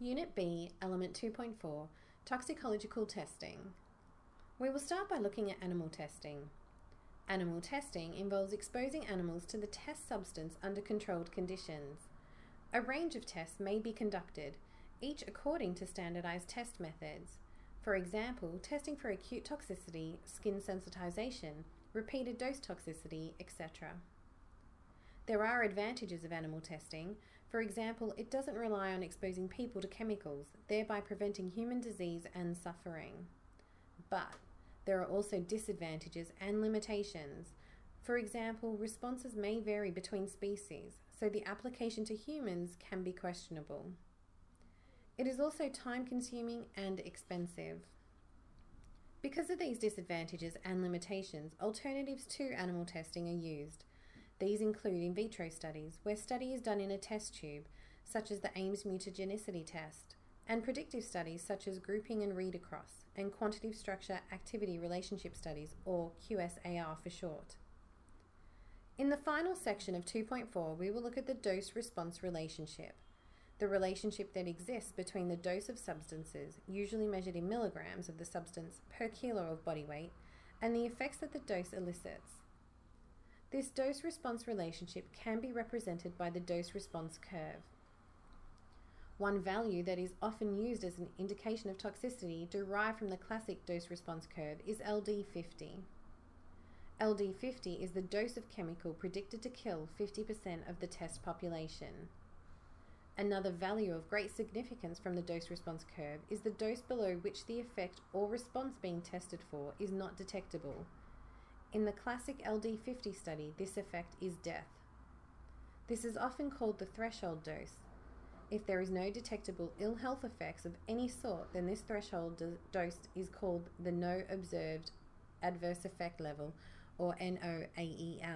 Unit B, Element 2.4 Toxicological Testing. We will start by looking at animal testing. Animal testing involves exposing animals to the test substance under controlled conditions. A range of tests may be conducted, each according to standardized test methods. For example, testing for acute toxicity, skin sensitization, repeated dose toxicity, etc. There are advantages of animal testing. For example, it doesn't rely on exposing people to chemicals, thereby preventing human disease and suffering. But there are also disadvantages and limitations. For example, responses may vary between species, so the application to humans can be questionable. It is also time consuming and expensive. Because of these disadvantages and limitations, alternatives to animal testing are used. These include in vitro studies, where study is done in a test tube, such as the Ames mutagenicity test, and predictive studies such as grouping and read across, and quantitative structure activity relationship studies, or QSAR for short. In the final section of 2.4, we will look at the dose response relationship, the relationship that exists between the dose of substances, usually measured in milligrams of the substance per kilo of body weight, and the effects that the dose elicits. This dose response relationship can be represented by the dose response curve. One value that is often used as an indication of toxicity derived from the classic dose response curve is LD50. LD50 is the dose of chemical predicted to kill 50% of the test population. Another value of great significance from the dose response curve is the dose below which the effect or response being tested for is not detectable, in the classic LD50 study, this effect is death. This is often called the threshold dose. If there is no detectable ill health effects of any sort, then this threshold dose is called the No Observed Adverse Effect Level, or NOAEL.